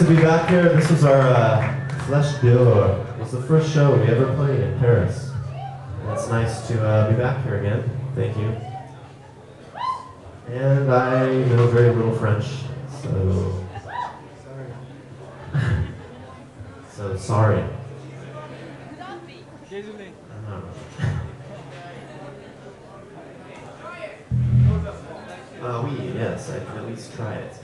to be back here. This was our uh, Flèche d'Or. It was the first show we ever played in Paris. And it's nice to uh, be back here again. Thank you. And I know very little French, so. so sorry. Uh, Uh, oui, yes, I can at least try it.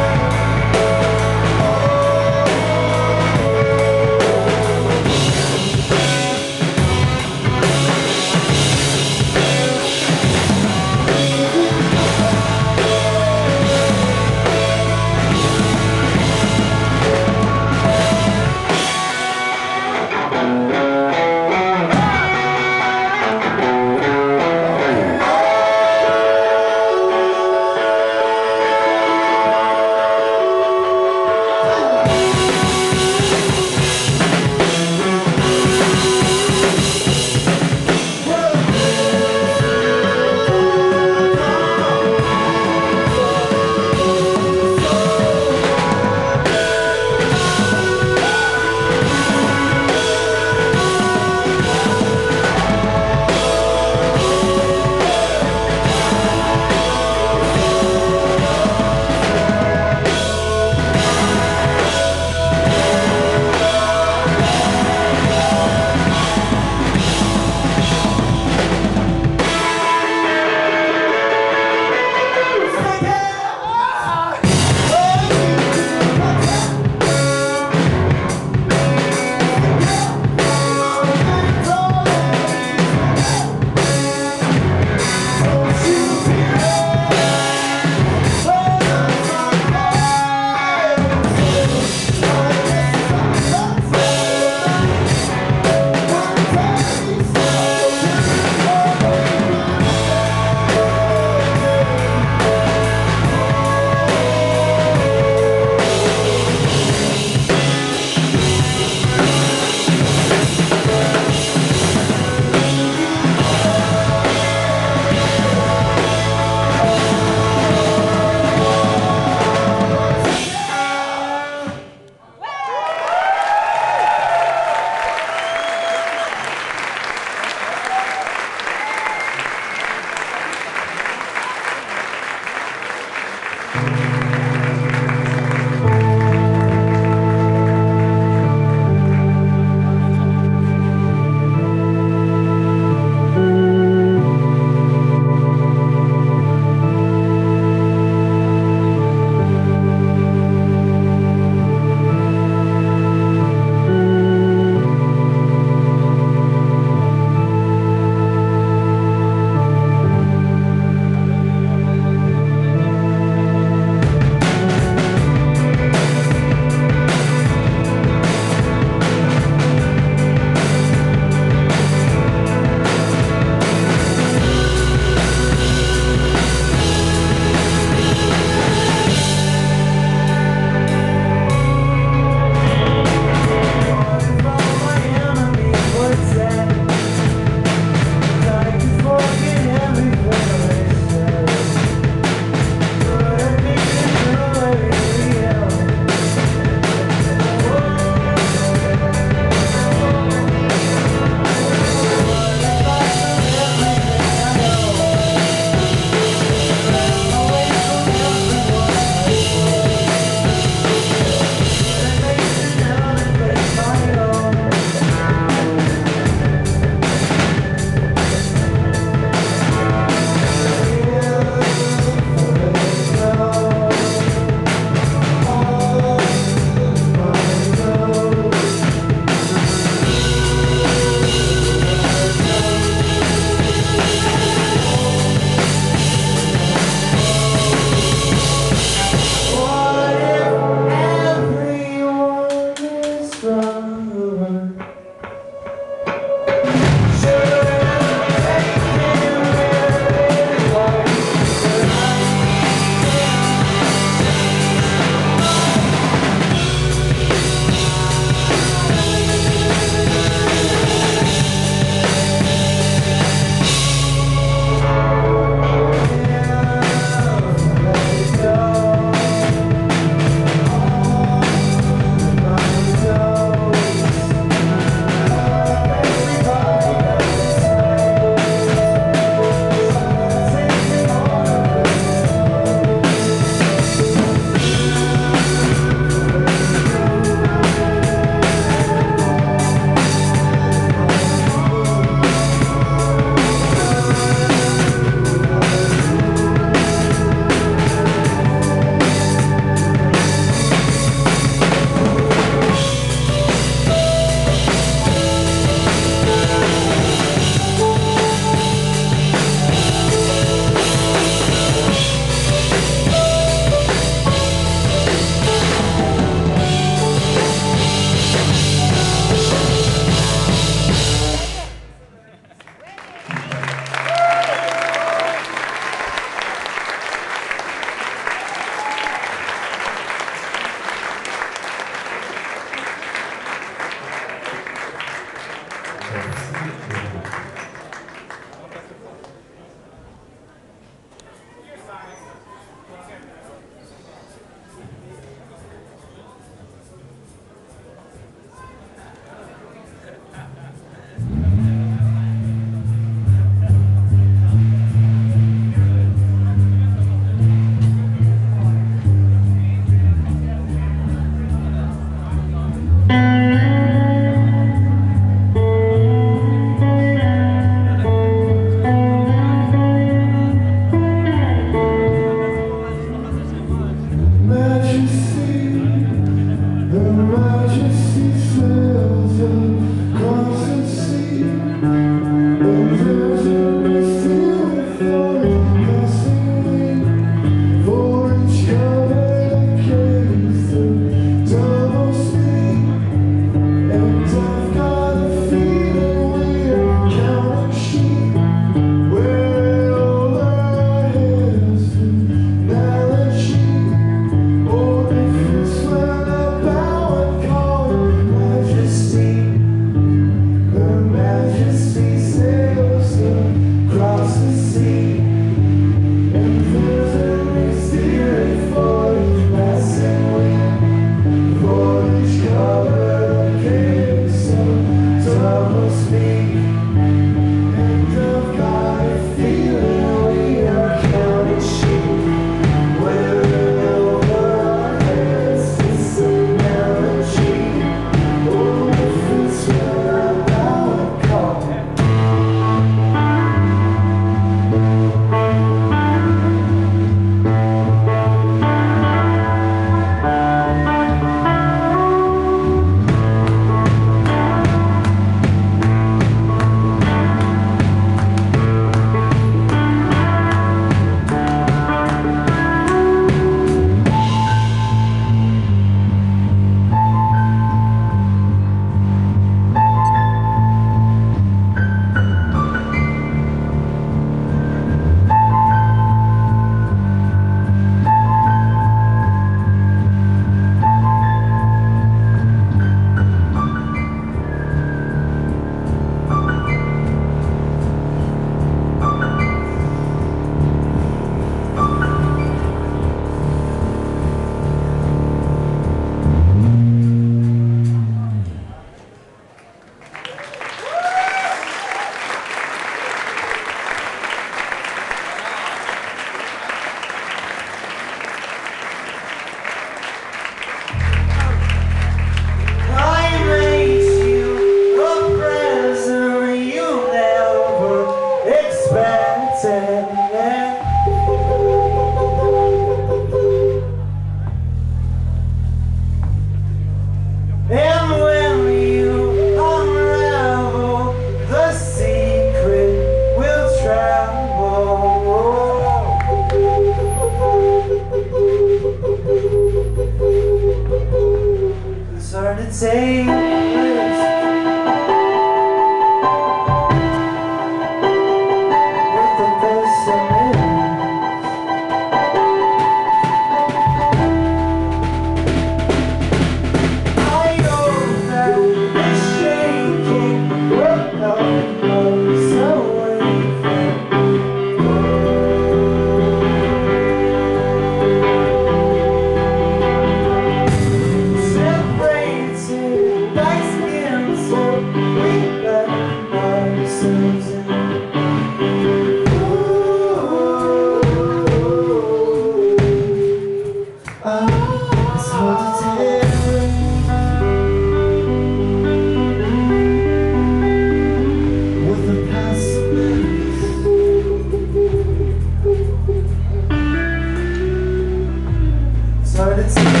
Let's see.